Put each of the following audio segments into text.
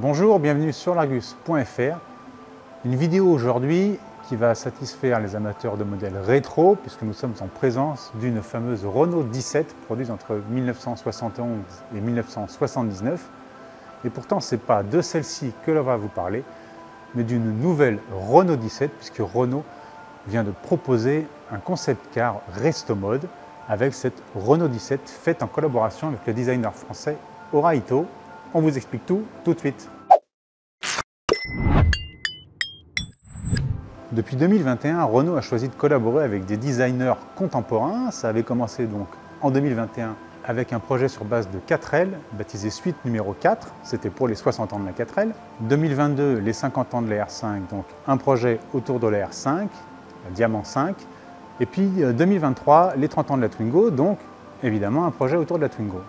Bonjour, bienvenue sur largus.fr. Une vidéo aujourd'hui qui va satisfaire les amateurs de modèles rétro puisque nous sommes en présence d'une fameuse Renault 17 produite entre 1971 et 1979. Et pourtant, ce n'est pas de celle-ci que l'on va vous parler, mais d'une nouvelle Renault 17 puisque Renault vient de proposer un concept car resto mode avec cette Renault 17 faite en collaboration avec le designer français Oraito. On vous explique tout tout de suite. Depuis 2021, Renault a choisi de collaborer avec des designers contemporains. Ça avait commencé donc en 2021 avec un projet sur base de 4L, baptisé Suite numéro 4, c'était pour les 60 ans de la 4L. 2022, les 50 ans de la R5, donc un projet autour de la R5, la Diamant 5. Et puis 2023, les 30 ans de la Twingo, donc évidemment un projet autour de la Twingo.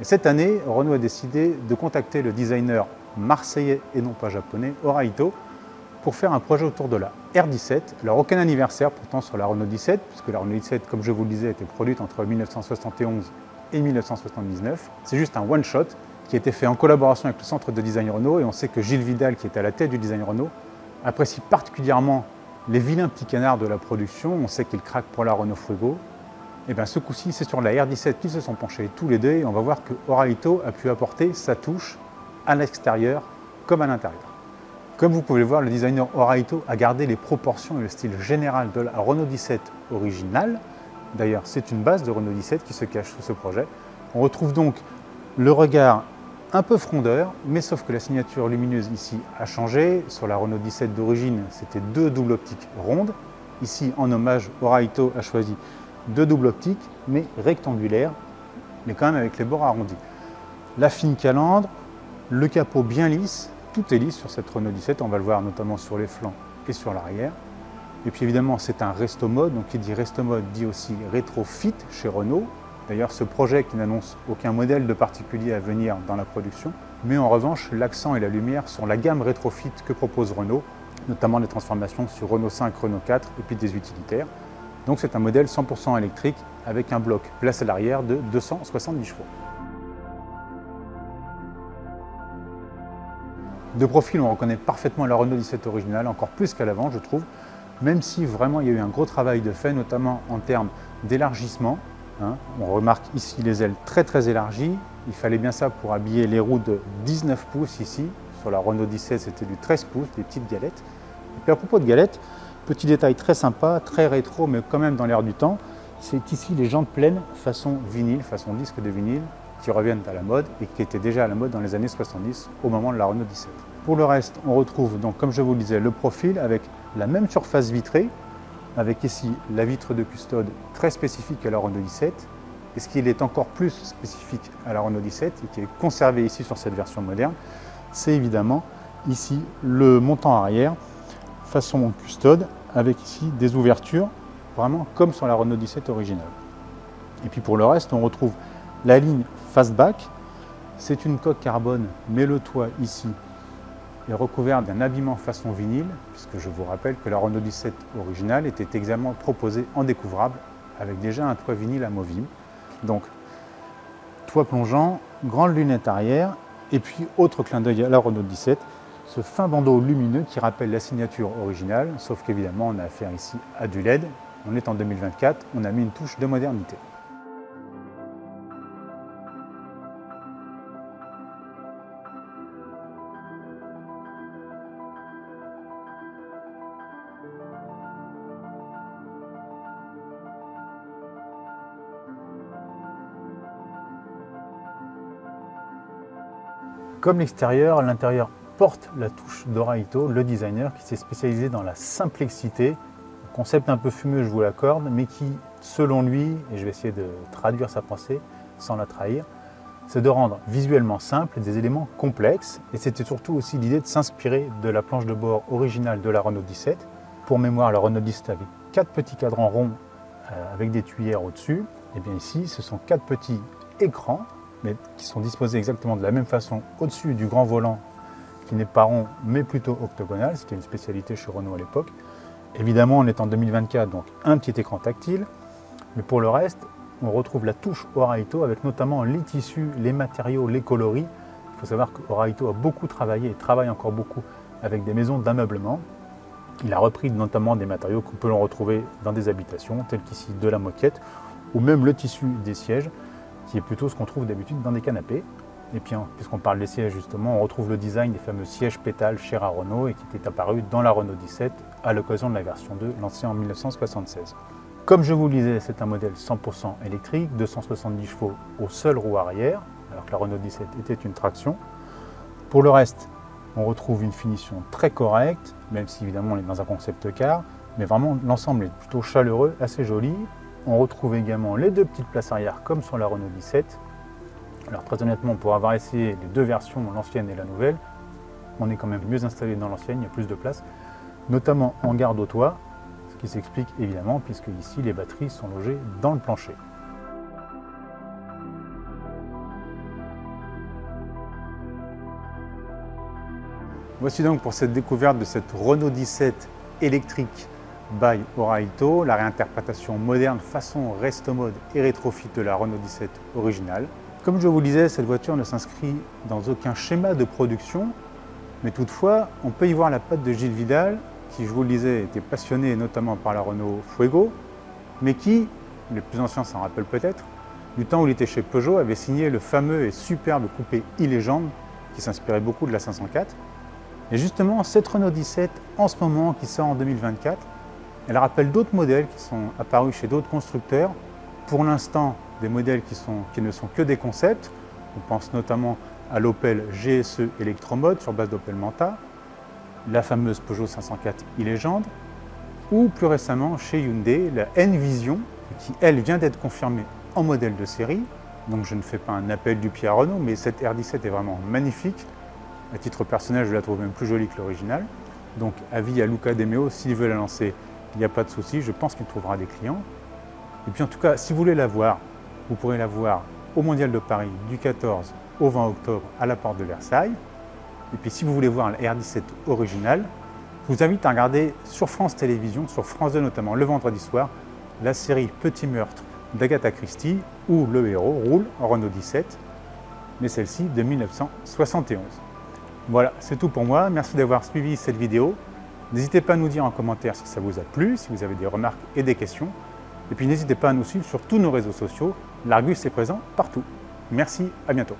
Et cette année, Renault a décidé de contacter le designer marseillais et non pas japonais, Oraito, pour faire un projet autour de la R17. Alors aucun anniversaire pourtant sur la Renault 17, puisque la Renault 17, comme je vous le disais, a été produite entre 1971 et 1979. C'est juste un one-shot qui a été fait en collaboration avec le centre de design Renault, et on sait que Gilles Vidal, qui est à la tête du design Renault, apprécie particulièrement les vilains petits canards de la production. On sait qu'il craque pour la Renault Fuego. Et eh bien ce coup-ci, c'est sur la R17 qu'ils se sont penchés tous les deux, et on va voir que Oraito a pu apporter sa touche à l'extérieur comme à l'intérieur. Comme vous pouvez le voir, le designer Oraito a gardé les proportions et le style général de la Renault 17 originale. D'ailleurs, c'est une base de Renault 17 qui se cache sous ce projet. On retrouve donc le regard un peu frondeur, mais sauf que la signature lumineuse ici a changé. Sur la Renault 17 d'origine, c'était deux doubles optiques rondes. Ici, en hommage, Oraito a choisi deux doubles optiques, mais rectangulaires, mais quand même avec les bords arrondis. La fine calandre, le capot bien lisse, tout est lisse sur cette Renault 17, on va le voir notamment sur les flancs et sur l'arrière. Et puis évidemment, c'est un resto mode, donc qui dit resto mode dit aussi rétrofit chez Renault. D'ailleurs, ce projet qui n'annonce aucun modèle de particulier à venir dans la production, met en revanche l'accent et la lumière sur la gamme rétrofit que propose Renault, notamment des transformations sur Renault 5, Renault 4 et puis des utilitaires. Donc c'est un modèle 100% électrique avec un bloc place à l'arrière de 270 chevaux. De profil, on reconnaît parfaitement la Renault 17 originale, encore plus qu'à l'avant, je trouve, même si vraiment il y a eu un gros travail de fait, notamment en termes d'élargissement. Hein. On remarque ici les ailes très très élargies. Il fallait bien ça pour habiller les roues de 19 pouces ici. Sur la Renault 17, c'était du 13 pouces, des petites galettes. Et puis à propos de galettes, petit détail très sympa, très rétro, mais quand même dans l'air du temps, c'est ici les jantes pleines façon vinyle, façon disque de vinyle, qui reviennent à la mode et qui étaient déjà à la mode dans les années 70 au moment de la Renault 17. Pour le reste, on retrouve donc, comme je vous le disais, le profil avec la même surface vitrée, avec ici la vitre de custode très spécifique à la Renault 17. Et ce qui est encore plus spécifique à la Renault 17 et qui est conservé ici sur cette version moderne, c'est évidemment ici le montant arrière façon custode avec ici des ouvertures vraiment comme sur la Renault 17 originale. Et puis pour le reste, on retrouve la ligne fastback. C'est une coque carbone, mais le toit ici est recouvert d'un habillement façon vinyle, puisque je vous rappelle que la Renault 17 originale était également proposée en découvrable avec déjà un toit vinyle amovible. Donc, toit plongeant, grande lunette arrière, et puis autre clin d'œil à la Renault 17, ce fin bandeau lumineux qui rappelle la signature originale, sauf qu'évidemment on a affaire ici à du LED. On est en 2024, on a mis une touche de modernité. Comme l'extérieur, l'intérieur porte la touche d'Oraito, le designer qui s'est spécialisé dans la simplicité, un concept un peu fumeux, je vous l'accorde, mais qui, selon lui, et je vais essayer de traduire sa pensée sans la trahir, c'est de rendre visuellement simple des éléments complexes, et c'était surtout aussi l'idée de s'inspirer de la planche de bord originale de la Renault 17. Pour mémoire, la Renault 17 avait quatre petits cadrans ronds euh, avec des tuyères au-dessus, et bien ici, ce sont quatre petits écrans mais qui sont disposés exactement de la même façon au-dessus du grand volant qui n'est pas rond mais plutôt octogonal, c'était une spécialité chez Renault à l'époque. Évidemment, on est en 2024, donc un petit écran tactile, mais pour le reste, on retrouve la touche Oraito avec notamment les tissus, les matériaux, les coloris Il faut savoir qu'Oraito a beaucoup travaillé et travaille encore beaucoup avec des maisons d'ameublement. Il a repris notamment des matériaux qu'on peut retrouver dans des habitations, tels qu'ici de la moquette, ou même le tissu des sièges, qui est plutôt ce qu'on trouve d'habitude dans des canapés. Et puis, hein, puisqu'on parle des sièges justement, on retrouve le design des fameux sièges pétales chez la Renault et qui était apparu dans la Renault 17 à l'occasion de la version 2 lancée en 1976. Comme je vous le disais, c'est un modèle 100% électrique, 270 chevaux au seul roue arrière, alors que la Renault 17 était une traction. Pour le reste, on retrouve une finition très correcte, même si évidemment on est dans un concept car, mais vraiment l'ensemble est plutôt chaleureux, assez joli. On retrouve également les deux petites places arrière comme sur la Renault 17. Alors très honnêtement, pour avoir essayé les deux versions, l'ancienne et la nouvelle, on est quand même mieux installé dans l'ancienne, il y a plus de place, notamment en garde au toit, ce qui s'explique évidemment puisque ici les batteries sont logées dans le plancher. Voici donc pour cette découverte de cette Renault 17 électrique by Oraito, la réinterprétation moderne façon resto mode et rétrofit de la Renault 17 originale. Comme je vous le disais, cette voiture ne s'inscrit dans aucun schéma de production, mais toutefois, on peut y voir la patte de Gilles Vidal, qui, je vous le disais, était passionné notamment par la Renault Fuego, mais qui, les plus anciens s'en rappellent peut-être, du temps où il était chez Peugeot, avait signé le fameux et superbe coupé e-légende, qui s'inspirait beaucoup de la 504, et justement, cette Renault 17, en ce moment, qui sort en 2024, elle rappelle d'autres modèles qui sont apparus chez d'autres constructeurs. Pour l'instant, des modèles qui, sont, qui, ne sont que des concepts. On pense notamment à l'Opel GSE Electromode sur base d'Opel Manta, la fameuse Peugeot 504 e-Légende, ou plus récemment chez Hyundai, la N-Vision, qui elle vient d'être confirmée en modèle de série. Donc je ne fais pas un appel du pied à Renault, mais cette R17 est vraiment magnifique. À titre personnel, je la trouve même plus jolie que l'original. Donc, avis à Luca Demeo, s'il veut la lancer, il n'y a pas de souci, je pense qu'il trouvera des clients. Et puis en tout cas, si vous voulez la voir, vous pourrez la voir au Mondial de Paris du 14 au 20 octobre à la porte de Versailles. Et puis si vous voulez voir la R17 originale, je vous invite à regarder sur France Télévisions, sur France 2 notamment, le vendredi soir, la série Petit meurtre d'Agatha Christie, où le héros roule en Renault 17, mais celle-ci de 1971. Voilà, c'est tout pour moi. Merci d'avoir suivi cette vidéo. N'hésitez pas à nous dire en commentaire si ça vous a plu, si vous avez des remarques et des questions. Et puis n'hésitez pas à nous suivre sur tous nos réseaux sociaux. L'Argus est présent partout. Merci, à bientôt.